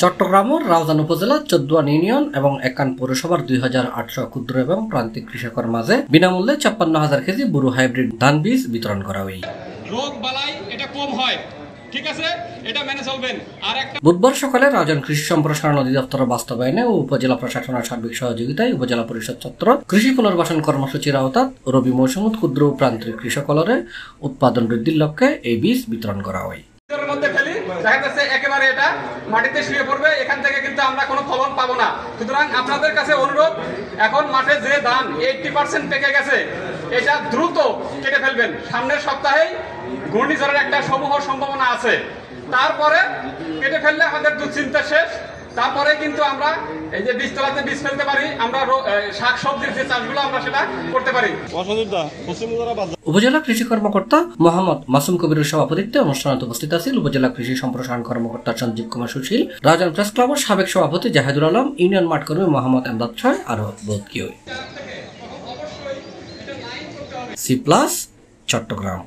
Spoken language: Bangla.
চট্টগ্রামের রাউজান উপজেলা চোদ্দোয়ান ইউনিয়ন এবং একান পৌরসভার দুই হাজার আটশো ক্ষুদ্র এবং প্রান্তিক কৃষকের মাঝে বিনামূল্যে ছাপ্পান্ন হাজার কেজি বুরু হাইব্রিড ধান বীজ বিতরণ করা হয়। রোগ বালাই এটা কম হয়। ঠিক আছে? এটা মেনে চলবেন। আর একটা বুধবার সকালে রাজন কৃষি সম্প্রসারণ অধিদপ্তরের বাস্তবায়নে ও উপজেলা প্রশাসনের সার্বিক সহযোগিতায় উপজেলা পরিষদ চত্বর কৃষি পুনর্বাসন কর্মসূচির আওতাত রবি মৌসুমত ক্ষুদ্র ও প্রান্তিক কৃষকলরে উৎপাদন বৃদ্ধির লক্ষ্যে এই বীজ বিতরণ করা হয়। দেখা যাচ্ছে একেবারে এটা মাটিতে শুয়ে পড়বে, এখান থেকে কিন্তু আমরা কোনো ফলন পাবো না। সুতরাং আপনাদের কাছে অনুরোধ, এখন মাঠে যে ধান এইটটি পার্সেন্ট পেকে গেছে, এটা দ্রুত কেটে ফেলবেন। সামনের সপ্তাহেই ঘূর্ণিঝড়ের একটা সমূহ সম্ভাবনা আছে। তারপরে কেটে ফেললে আমাদের দুশ্চিন্তা শেষ। তারপরে কিন্তু আমরা এই যে বীজতলাতে বীজ ফেলতে পারি আমরা শাক সবজির যে চাষগুলো আমরা সেটা করতে পারি। উপজেলা কৃষি কর্মকর্তা মোহাম্মদ মাসুম কবিরের সভাপতিত্বে অনুষ্ঠানে উপস্থিত আছেন উপজেলা কৃষি সম্প্রসারণ কর্মকর্তা সঞ্জীব কুমার সুশীল রাজন প্রেস ক্লাবের সাবেক সভাপতি জাহেদুল আলম ইউনিয়ন মাঠ কর্মী মোহাম্মদ এমদাদ ছয় আরও বোধ কি সি প্লাস চট্টগ্রাম।